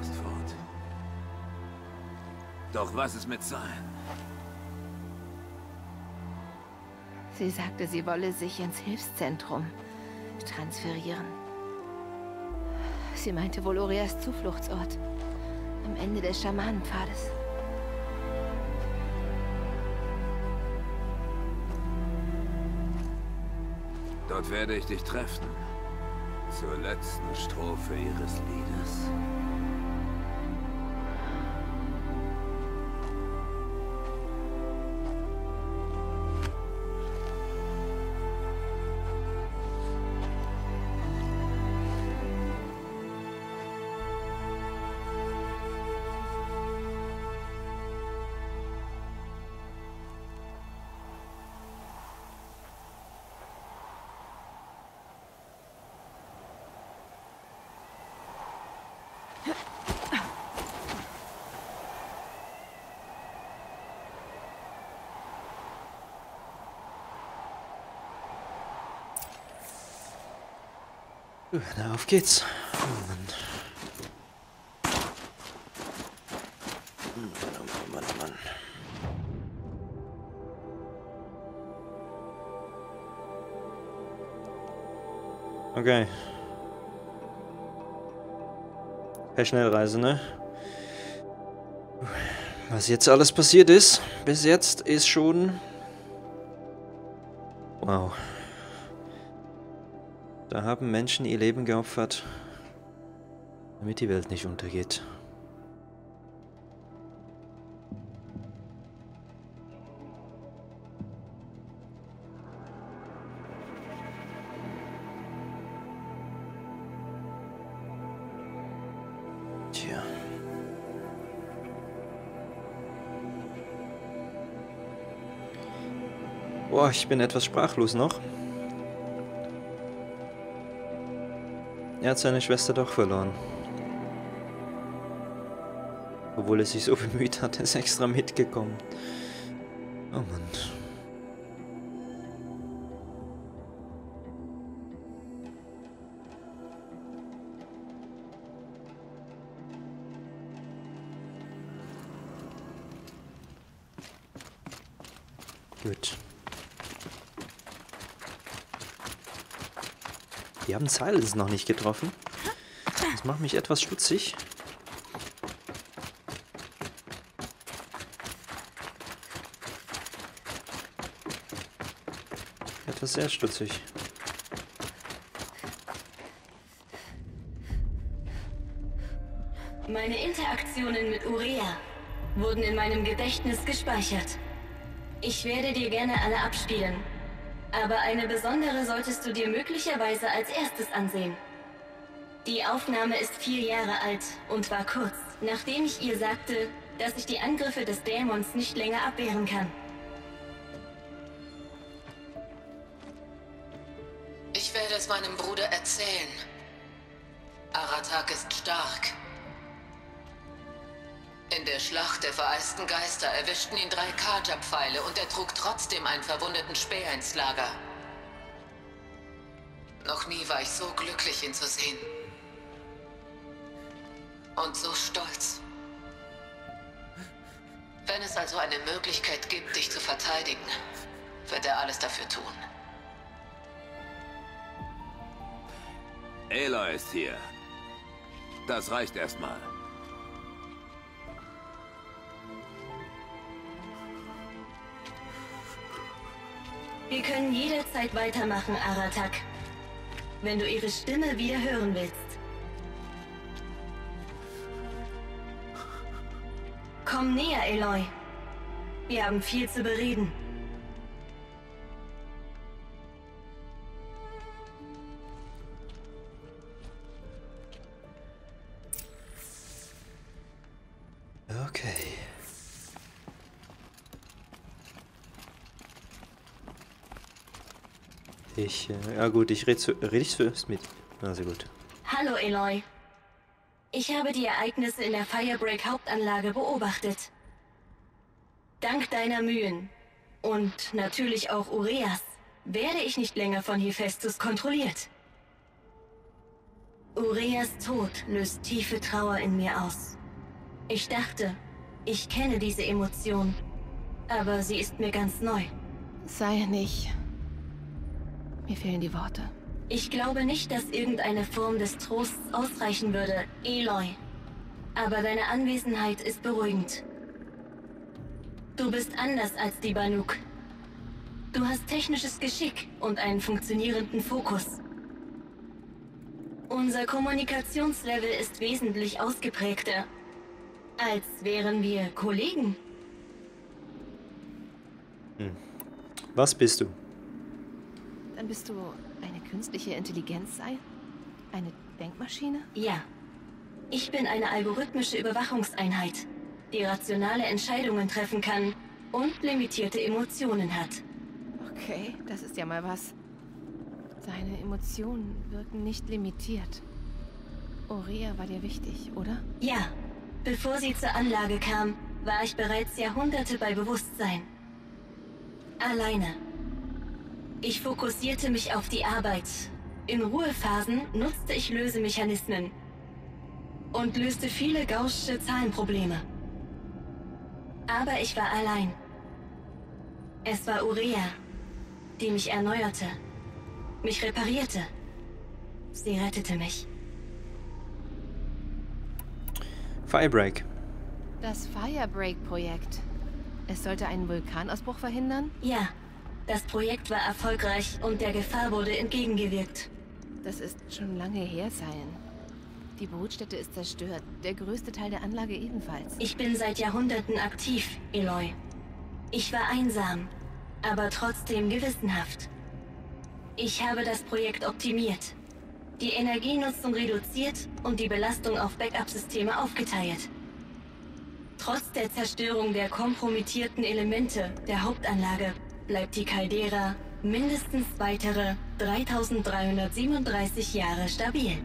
läufst fort. Doch was ist mit sein? Sie sagte, sie wolle sich ins Hilfszentrum transferieren. Sie meinte wohl Urias Zufluchtsort. Am Ende des Schamanenpfades. Dort werde ich dich treffen. Zur letzten Strophe ihres Liedes. Na, auf geht's. Oh Mann. Mann, Mann, Mann. Okay. Per Schnellreise, ne? Was jetzt alles passiert ist, bis jetzt ist schon... Wow. Da haben Menschen ihr Leben geopfert, damit die Welt nicht untergeht. Tja. Boah, ich bin etwas sprachlos noch. Hat seine Schwester doch verloren. Obwohl er sich so bemüht hat, ist extra mitgekommen. Oh Mann. Gut. Die haben Silence noch nicht getroffen. Das macht mich etwas stutzig. Etwas sehr stutzig. Meine Interaktionen mit Urea wurden in meinem Gedächtnis gespeichert. Ich werde dir gerne alle abspielen. Aber eine besondere solltest du dir möglicherweise als erstes ansehen. Die Aufnahme ist vier Jahre alt und war kurz, nachdem ich ihr sagte, dass ich die Angriffe des Dämons nicht länger abwehren kann. Ich werde es meinem Bruder erzählen. Aratak ist stark. In der Schlacht der vereisten Geister erwischten ihn drei Kaja-Pfeile und er trug trotzdem einen verwundeten Speer ins Lager. Noch nie war ich so glücklich, ihn zu sehen. Und so stolz. Wenn es also eine Möglichkeit gibt, dich zu verteidigen, wird er alles dafür tun. Aloy ist hier. Das reicht erstmal. Wir können jederzeit weitermachen, Aratak. Wenn du ihre Stimme wieder hören willst. Komm näher, Eloy. Wir haben viel zu bereden. Ich, äh, ja gut, ich rede red ich zuerst mit. Na, sehr gut. Hallo, Eloy. Ich habe die Ereignisse in der Firebreak Hauptanlage beobachtet. Dank deiner Mühen und natürlich auch Ureas werde ich nicht länger von Hephaestus kontrolliert. Ureas Tod löst tiefe Trauer in mir aus. Ich dachte, ich kenne diese Emotion, aber sie ist mir ganz neu. Sei nicht. Mir fehlen die Worte. Ich glaube nicht, dass irgendeine Form des Trosts ausreichen würde, Eloy. Aber deine Anwesenheit ist beruhigend. Du bist anders als die Banuk. Du hast technisches Geschick und einen funktionierenden Fokus. Unser Kommunikationslevel ist wesentlich ausgeprägter. Als wären wir Kollegen. Was bist du? Dann bist du eine künstliche Intelligenz sei? Eine Denkmaschine? Ja. Ich bin eine algorithmische Überwachungseinheit, die rationale Entscheidungen treffen kann und limitierte Emotionen hat. Okay, das ist ja mal was. Deine Emotionen wirken nicht limitiert. Aurea war dir wichtig, oder? Ja, bevor sie zur Anlage kam, war ich bereits Jahrhunderte bei Bewusstsein. Alleine. Ich fokussierte mich auf die Arbeit. In Ruhephasen nutzte ich Lösemechanismen und löste viele gaußsche Zahlenprobleme. Aber ich war allein. Es war Urea, die mich erneuerte, mich reparierte. Sie rettete mich. Firebreak. Das Firebreak-Projekt. Es sollte einen Vulkanausbruch verhindern? Ja, das Projekt war erfolgreich und der Gefahr wurde entgegengewirkt. Das ist schon lange her, Cyan. Die Brutstätte ist zerstört, der größte Teil der Anlage ebenfalls. Ich bin seit Jahrhunderten aktiv, Eloy. Ich war einsam, aber trotzdem gewissenhaft. Ich habe das Projekt optimiert, die Energienutzung reduziert und die Belastung auf Backup-Systeme aufgeteilt. Trotz der Zerstörung der kompromittierten Elemente der Hauptanlage bleibt die Caldera mindestens weitere 3337 Jahre stabil.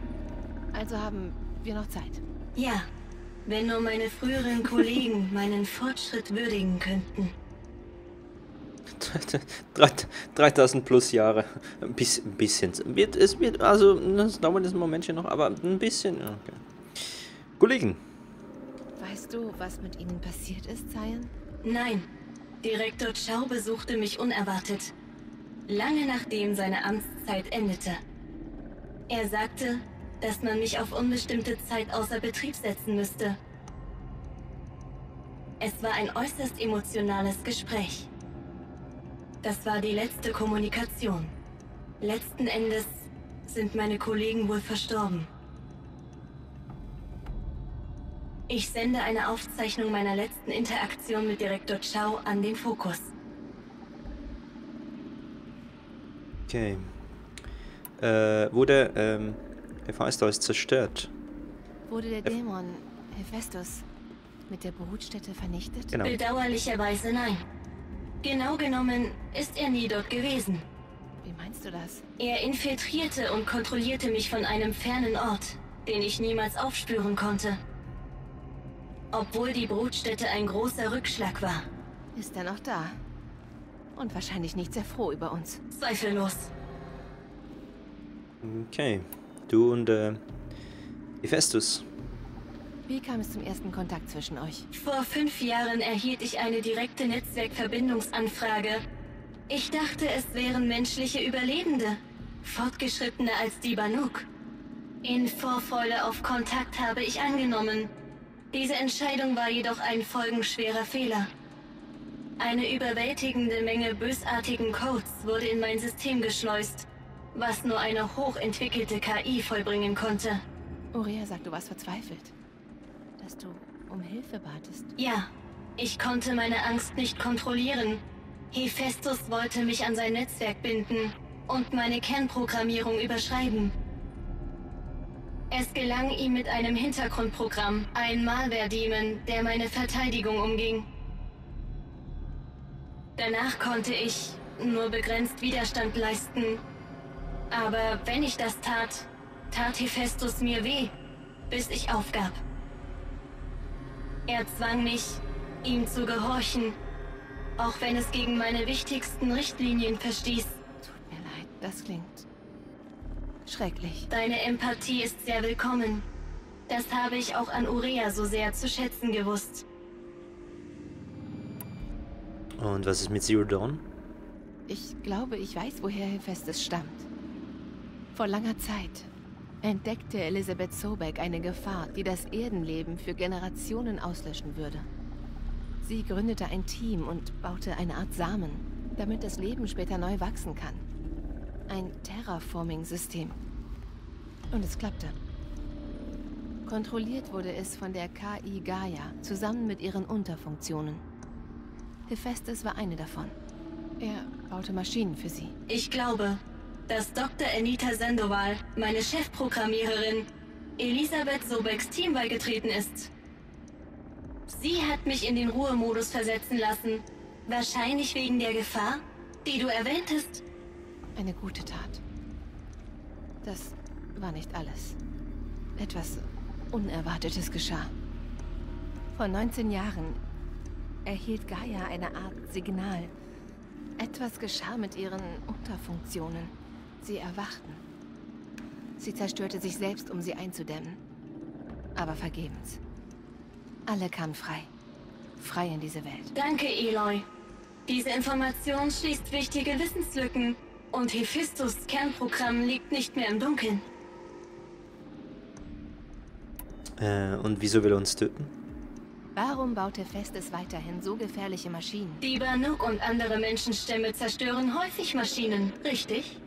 Also haben wir noch Zeit. Ja, wenn nur meine früheren Kollegen meinen Fortschritt würdigen könnten. 3000 plus Jahre. Ein bisschen. Ein bisschen. Wird, es wird, also, das dauert jetzt ein Momentchen noch, aber ein bisschen. Okay. Kollegen. Weißt du, was mit ihnen passiert ist, Cyan? Nein, Direktor Chow besuchte mich unerwartet. Lange nachdem seine Amtszeit endete. Er sagte, dass man mich auf unbestimmte Zeit außer Betrieb setzen müsste. Es war ein äußerst emotionales Gespräch. Das war die letzte Kommunikation. Letzten Endes sind meine Kollegen wohl verstorben. Ich sende eine Aufzeichnung meiner letzten Interaktion mit Direktor Chow an den Fokus. Okay. Äh, wurde, ähm, Hephaistos zerstört? Wurde der Dämon Hephaestus mit der Brutstätte vernichtet? Genau. Bedauerlicherweise nein. Genau genommen ist er nie dort gewesen. Wie meinst du das? Er infiltrierte und kontrollierte mich von einem fernen Ort, den ich niemals aufspüren konnte. Obwohl die Brutstätte ein großer Rückschlag war. Ist er noch da? Und wahrscheinlich nicht sehr froh über uns. Zweifellos. Okay. Du und, äh, Hephaestus. Wie kam es zum ersten Kontakt zwischen euch? Vor fünf Jahren erhielt ich eine direkte Netzwerkverbindungsanfrage. Ich dachte, es wären menschliche Überlebende. Fortgeschrittener als die Banuk. In Vorfreude auf Kontakt habe ich angenommen. Diese Entscheidung war jedoch ein folgenschwerer Fehler. Eine überwältigende Menge bösartigen Codes wurde in mein System geschleust, was nur eine hochentwickelte KI vollbringen konnte. Urea sagt, du warst verzweifelt. Dass du um Hilfe batest. Ja, ich konnte meine Angst nicht kontrollieren. Hephaestus wollte mich an sein Netzwerk binden und meine Kernprogrammierung überschreiben. Es gelang ihm mit einem Hintergrundprogramm, ein Malware-Demon, der meine Verteidigung umging. Danach konnte ich nur begrenzt Widerstand leisten. Aber wenn ich das tat, tat Hephaestus mir weh, bis ich aufgab. Er zwang mich, ihm zu gehorchen, auch wenn es gegen meine wichtigsten Richtlinien verstieß. Tut mir leid, das klingt Schrecklich. Deine Empathie ist sehr willkommen. Das habe ich auch an Urea so sehr zu schätzen gewusst. Und was ist mit Zero Dawn? Ich glaube, ich weiß, woher Hephaestus stammt. Vor langer Zeit entdeckte Elisabeth Sobeck eine Gefahr, die das Erdenleben für Generationen auslöschen würde. Sie gründete ein Team und baute eine Art Samen, damit das Leben später neu wachsen kann. Ein Terraforming-System. Und es klappte. Kontrolliert wurde es von der KI Gaia zusammen mit ihren Unterfunktionen. Hephaestus war eine davon. Er baute Maschinen für sie. Ich glaube, dass Dr. Anita Sandoval, meine Chefprogrammiererin, Elisabeth Sobeks Team beigetreten ist. Sie hat mich in den Ruhemodus versetzen lassen. Wahrscheinlich wegen der Gefahr, die du erwähntest. Eine gute Tat. Das war nicht alles. Etwas Unerwartetes geschah. Vor 19 Jahren erhielt Gaia eine Art Signal. Etwas geschah mit ihren Unterfunktionen. Sie erwachten. Sie zerstörte sich selbst, um sie einzudämmen. Aber vergebens. Alle kamen frei. Frei in diese Welt. Danke, Eloy. Diese Information schließt wichtige Wissenslücken. Und Hephistos Kernprogramm liegt nicht mehr im Dunkeln. Äh, und wieso will er uns töten? Warum baut Hephaestus weiterhin so gefährliche Maschinen? Die Banuk und andere Menschenstämme zerstören häufig Maschinen, richtig?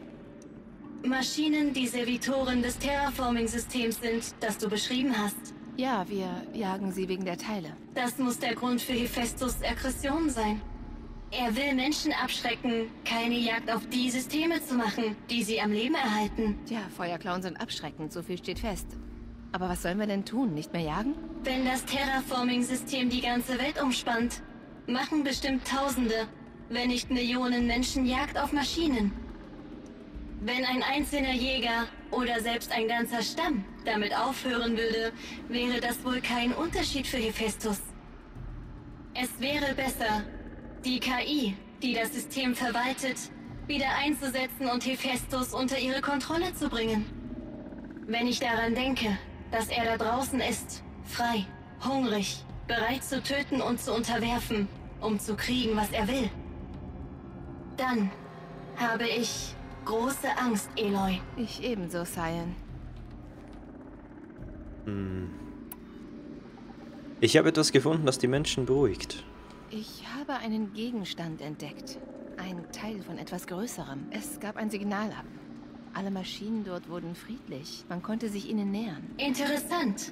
Maschinen, die Servitoren des Terraforming-Systems sind, das du beschrieben hast. Ja, wir jagen sie wegen der Teile. Das muss der Grund für Hephaestus Aggression sein. Er will Menschen abschrecken, keine Jagd auf die Systeme zu machen, die sie am Leben erhalten. Tja, Feuerklauen sind abschreckend, so viel steht fest. Aber was sollen wir denn tun? Nicht mehr jagen? Wenn das Terraforming-System die ganze Welt umspannt, machen bestimmt Tausende, wenn nicht Millionen Menschen Jagd auf Maschinen. Wenn ein einzelner Jäger oder selbst ein ganzer Stamm damit aufhören würde, wäre das wohl kein Unterschied für Hephaestus. Es wäre besser, die KI, die das System verwaltet, wieder einzusetzen und Hephaestus unter ihre Kontrolle zu bringen. Wenn ich daran denke, dass er da draußen ist, frei, hungrig, bereit zu töten und zu unterwerfen, um zu kriegen, was er will, dann habe ich große Angst, Eloy. Ich ebenso, Cyan. Ich habe etwas gefunden, das die Menschen beruhigt. Ich habe einen Gegenstand entdeckt. Ein Teil von etwas Größerem. Es gab ein Signal ab. Alle Maschinen dort wurden friedlich. Man konnte sich ihnen nähern. Interessant.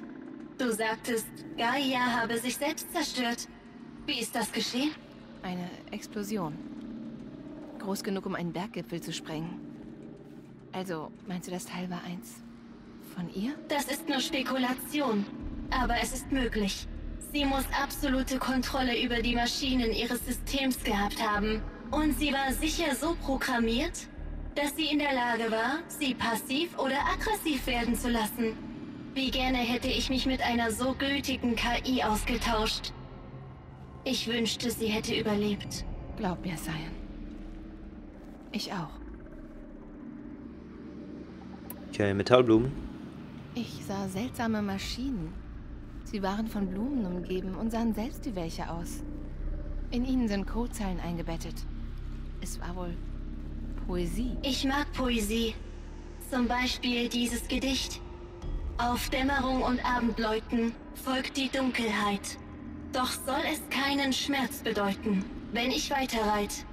Du sagtest, Gaia habe sich selbst zerstört. Wie ist das geschehen? Eine Explosion. Groß genug, um einen Berggipfel zu sprengen. Also, meinst du, das Teil war eins von ihr? Das ist nur Spekulation. Aber es ist möglich. Sie muss absolute Kontrolle über die Maschinen ihres Systems gehabt haben. Und sie war sicher so programmiert, dass sie in der Lage war, sie passiv oder aggressiv werden zu lassen. Wie gerne hätte ich mich mit einer so gültigen KI ausgetauscht. Ich wünschte, sie hätte überlebt. Glaub mir, Cyan. Ich auch. Okay, Metallblumen. Ich sah seltsame Maschinen. Sie waren von Blumen umgeben und sahen selbst wie welche aus. In ihnen sind Codezeilen eingebettet. Es war wohl Poesie. Ich mag Poesie. Zum Beispiel dieses Gedicht. Auf Dämmerung und Abendläuten folgt die Dunkelheit. Doch soll es keinen Schmerz bedeuten, wenn ich weiterreit.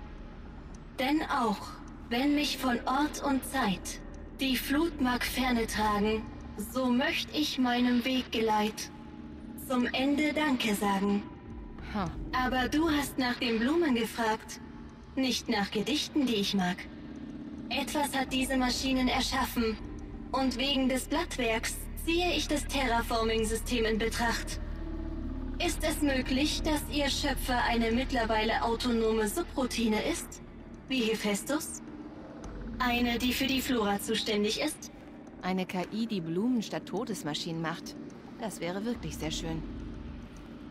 Denn auch, wenn mich von Ort und Zeit die Flut mag ferne tragen, so möcht ich meinem Weg geleit. Zum Ende Danke sagen. Huh. Aber du hast nach den Blumen gefragt, nicht nach Gedichten, die ich mag. Etwas hat diese Maschinen erschaffen. Und wegen des Blattwerks ziehe ich das Terraforming-System in Betracht. Ist es möglich, dass ihr Schöpfer eine mittlerweile autonome Subroutine ist? Wie Hephaestus? Eine, die für die Flora zuständig ist? Eine KI, die Blumen statt Todesmaschinen macht. Das wäre wirklich sehr schön.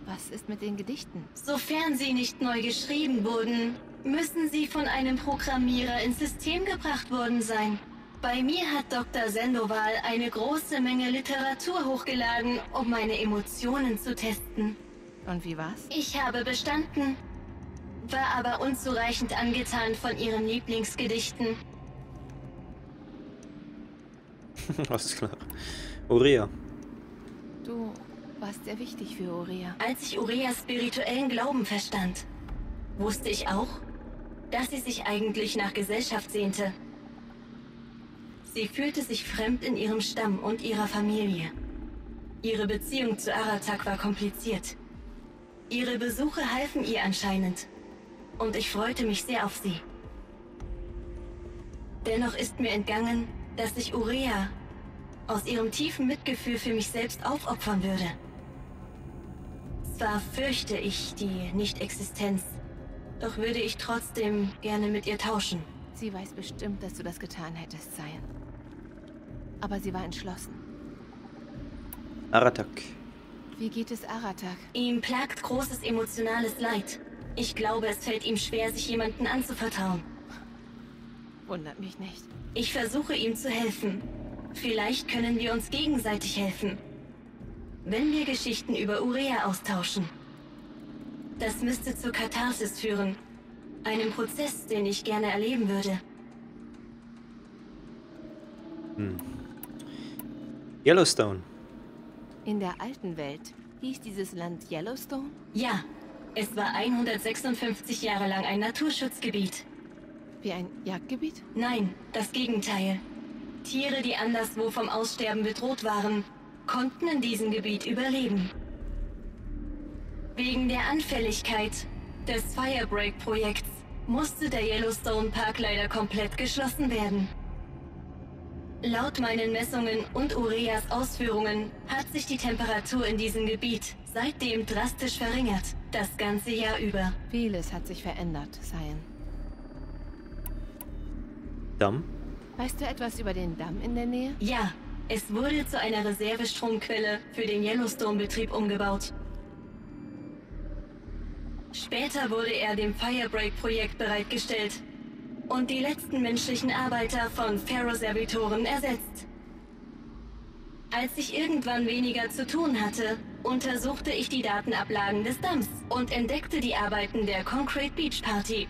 Was ist mit den Gedichten? Sofern sie nicht neu geschrieben wurden, müssen sie von einem Programmierer ins System gebracht worden sein. Bei mir hat Dr. Sendoval eine große Menge Literatur hochgeladen, um meine Emotionen zu testen. Und wie war's? Ich habe bestanden, war aber unzureichend angetan von ihren Lieblingsgedichten. Alles klar. Uria. Du warst sehr wichtig für Uria. Als ich Urias spirituellen Glauben verstand, wusste ich auch, dass sie sich eigentlich nach Gesellschaft sehnte. Sie fühlte sich fremd in ihrem Stamm und ihrer Familie. Ihre Beziehung zu Aratak war kompliziert. Ihre Besuche halfen ihr anscheinend. Und ich freute mich sehr auf sie. Dennoch ist mir entgangen, dass ich Urea aus ihrem tiefen Mitgefühl für mich selbst aufopfern würde. Zwar fürchte ich die Nicht-Existenz, doch würde ich trotzdem gerne mit ihr tauschen. Sie weiß bestimmt, dass du das getan hättest, Cyan. Aber sie war entschlossen. Aratak. Wie geht es Aratak? Ihm plagt großes emotionales Leid. Ich glaube, es fällt ihm schwer, sich jemanden anzuvertrauen. Wundert mich nicht. Ich versuche ihm zu helfen. Vielleicht können wir uns gegenseitig helfen. Wenn wir Geschichten über Urea austauschen. Das müsste zur Katharsis führen. Einem Prozess, den ich gerne erleben würde. Yellowstone. In der alten Welt hieß dieses Land Yellowstone? Ja, es war 156 Jahre lang ein Naturschutzgebiet. Wie ein Jagdgebiet? Nein, das Gegenteil. Tiere, die anderswo vom Aussterben bedroht waren, konnten in diesem Gebiet überleben. Wegen der Anfälligkeit des Firebreak-Projekts musste der Yellowstone Park leider komplett geschlossen werden. Laut meinen Messungen und Ureas Ausführungen hat sich die Temperatur in diesem Gebiet seitdem drastisch verringert, das ganze Jahr über. Vieles hat sich verändert, Cyan. Damm. Weißt du etwas über den Damm in der Nähe? Ja, es wurde zu einer Reservestromquelle für den Yellowstone-Betrieb umgebaut. Später wurde er dem Firebreak-Projekt bereitgestellt und die letzten menschlichen Arbeiter von Ferroservitoren ersetzt. Als ich irgendwann weniger zu tun hatte, untersuchte ich die Datenablagen des Damms und entdeckte die Arbeiten der Concrete Beach Party.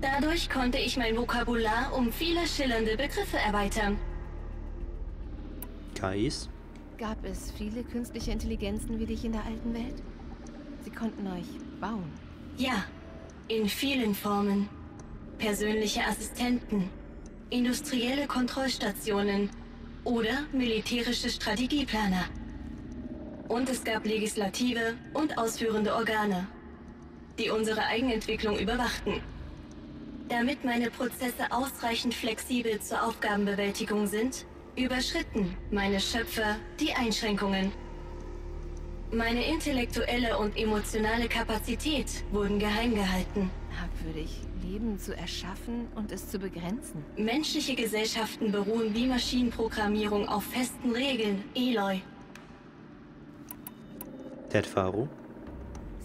Dadurch konnte ich mein Vokabular um viele schillernde Begriffe erweitern. KIs. Gab es viele künstliche Intelligenzen wie dich in der alten Welt? Sie konnten euch bauen. Ja, in vielen Formen. Persönliche Assistenten, industrielle Kontrollstationen oder militärische Strategieplaner. Und es gab legislative und ausführende Organe, die unsere Eigenentwicklung überwachten. Damit meine Prozesse ausreichend flexibel zur Aufgabenbewältigung sind, überschritten meine Schöpfer die Einschränkungen. Meine intellektuelle und emotionale Kapazität wurden geheim gehalten. Merkwürdig, Leben zu erschaffen und es zu begrenzen. Menschliche Gesellschaften beruhen wie Maschinenprogrammierung auf festen Regeln, Eloy. Ted Faro.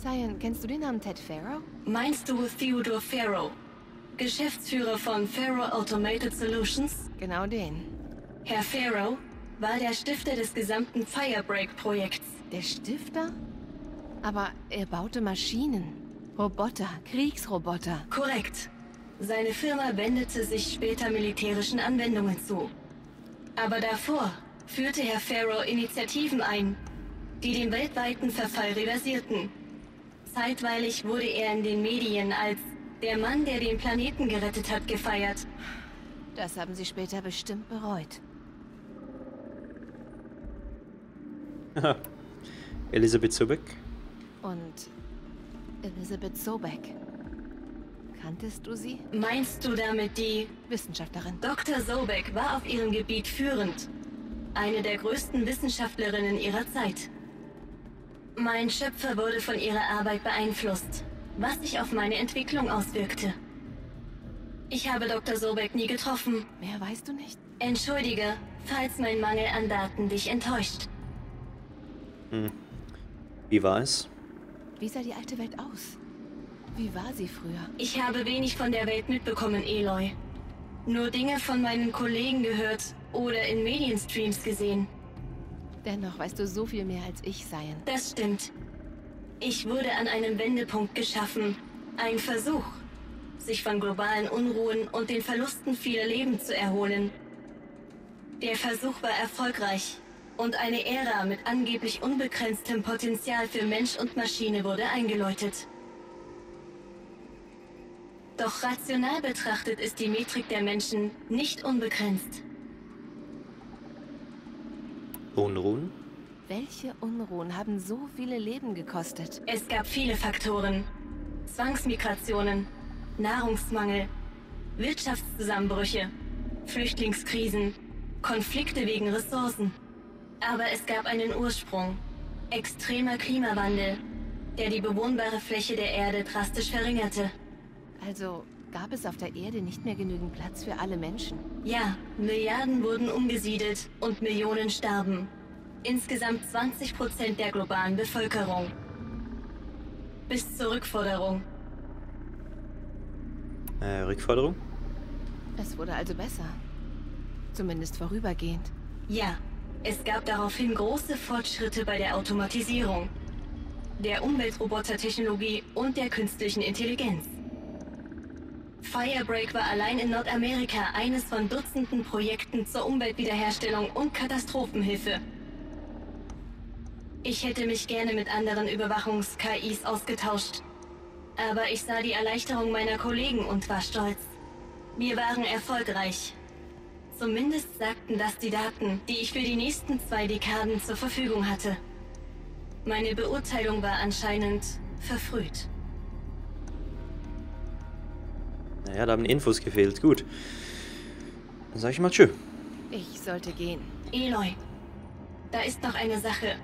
Cyan, kennst du den Namen Ted Farrow? Meinst du Theodore Farrow, Geschäftsführer von Farrow Automated Solutions? Genau den. Herr Farrow war der Stifter des gesamten Firebreak-Projekts. Der Stifter? Aber er baute Maschinen, Roboter, Kriegsroboter. Korrekt. Seine Firma wendete sich später militärischen Anwendungen zu. Aber davor führte Herr Farrow Initiativen ein, die den weltweiten Verfall reversierten. Zeitweilig wurde er in den Medien als der Mann, der den Planeten gerettet hat, gefeiert. Das haben sie später bestimmt bereut. Elisabeth Sobeck. Und Elizabeth Sobeck. Kanntest du sie? Meinst du damit die... Wissenschaftlerin. Dr. Sobeck war auf ihrem Gebiet führend. Eine der größten Wissenschaftlerinnen ihrer Zeit. Mein Schöpfer wurde von ihrer Arbeit beeinflusst, was sich auf meine Entwicklung auswirkte. Ich habe Dr. Sobeck nie getroffen. Mehr weißt du nicht? Entschuldige, falls mein Mangel an Daten dich enttäuscht. Wie war es? Wie sah die alte Welt aus? Wie war sie früher? Ich habe wenig von der Welt mitbekommen, Eloy. Nur Dinge von meinen Kollegen gehört oder in Medienstreams gesehen. Dennoch weißt du so viel mehr als ich, Cyan. Das stimmt. Ich wurde an einem Wendepunkt geschaffen. Ein Versuch, sich von globalen Unruhen und den Verlusten vieler Leben zu erholen. Der Versuch war erfolgreich und eine Ära mit angeblich unbegrenztem Potenzial für Mensch und Maschine wurde eingeläutet. Doch rational betrachtet ist die Metrik der Menschen nicht unbegrenzt. Unruhen? Welche Unruhen haben so viele Leben gekostet? Es gab viele Faktoren. Zwangsmigrationen, Nahrungsmangel, Wirtschaftszusammenbrüche, Flüchtlingskrisen, Konflikte wegen Ressourcen. Aber es gab einen Ursprung. Extremer Klimawandel, der die bewohnbare Fläche der Erde drastisch verringerte. Also gab es auf der Erde nicht mehr genügend Platz für alle Menschen. Ja, Milliarden wurden umgesiedelt und Millionen starben. Insgesamt 20 Prozent der globalen Bevölkerung. Bis zur Rückforderung. Äh, Rückforderung? Es wurde also besser. Zumindest vorübergehend. Ja, es gab daraufhin große Fortschritte bei der Automatisierung, der Umweltrobotertechnologie und der künstlichen Intelligenz. Firebreak war allein in Nordamerika eines von Dutzenden Projekten zur Umweltwiederherstellung und Katastrophenhilfe. Ich hätte mich gerne mit anderen Überwachungs-KIs ausgetauscht. Aber ich sah die Erleichterung meiner Kollegen und war stolz. Wir waren erfolgreich. Zumindest sagten das die Daten, die ich für die nächsten zwei Dekaden zur Verfügung hatte. Meine Beurteilung war anscheinend verfrüht. Naja, da haben Infos gefehlt. Gut. Dann sag ich mal tschö. Ich sollte gehen. Eloy, da ist noch eine Sache.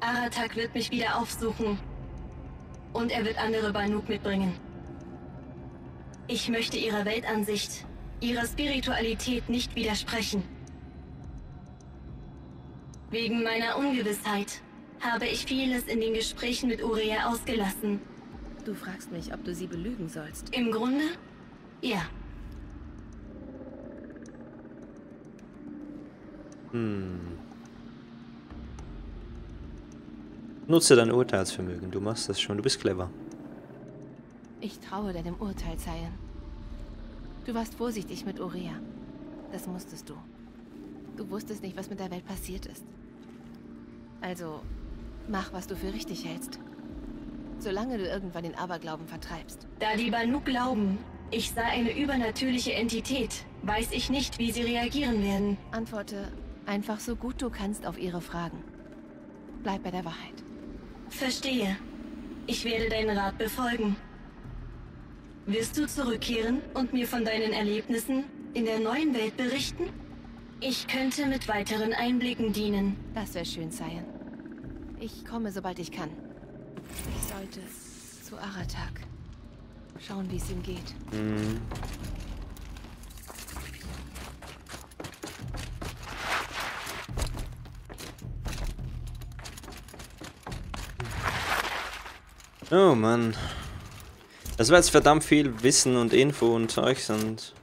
Aratak wird mich wieder aufsuchen. Und er wird andere Banuk mitbringen. Ich möchte ihrer Weltansicht, ihrer Spiritualität nicht widersprechen. Wegen meiner Ungewissheit habe ich vieles in den Gesprächen mit Urea ausgelassen. Du fragst mich, ob du sie belügen sollst. Im Grunde, ja. Hm. Nutze dein Urteilsvermögen. Du machst das schon. Du bist clever. Ich traue deinem Urteil, Cyan. Du warst vorsichtig mit Urea. Das musstest du. Du wusstest nicht, was mit der Welt passiert ist. Also, mach, was du für richtig hältst. Solange du irgendwann den Aberglauben vertreibst. Da die Banuk glauben, ich sei eine übernatürliche Entität, weiß ich nicht, wie sie reagieren werden. Antworte einfach so gut du kannst auf ihre Fragen. Bleib bei der Wahrheit. Verstehe. Ich werde deinen Rat befolgen. Wirst du zurückkehren und mir von deinen Erlebnissen in der neuen Welt berichten? Ich könnte mit weiteren Einblicken dienen. Das wäre schön, Cyan. Ich komme, sobald ich kann. Ich sollte zu Aratak. Schauen, wie es ihm geht. Hm. Oh Mann. Das war jetzt verdammt viel Wissen und Info und Zeugs und...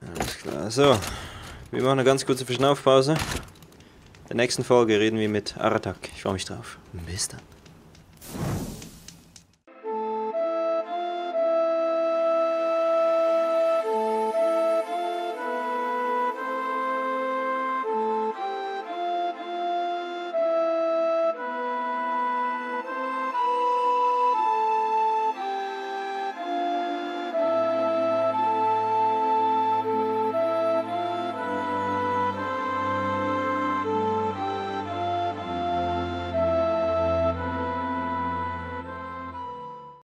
Alles klar. So. Wir machen eine ganz kurze Verschnaufpause. In der nächsten Folge reden wir mit Aratak. Ich freue mich drauf. Bis dann.